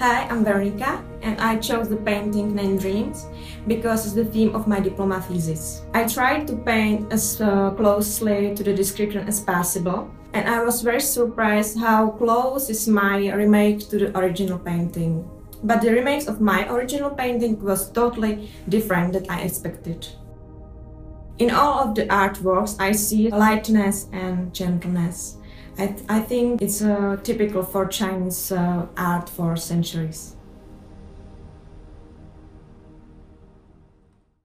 Hi, I'm Veronika and I chose the painting Nine Dreams because it's the theme of my diploma thesis. I tried to paint as uh, closely to the description as possible and I was very surprised how close is my remake to the original painting. But the remake of my original painting was totally different than I expected. In all of the artworks, I see lightness and gentleness. I, th I think it's uh, typical for Chinese uh, art for centuries.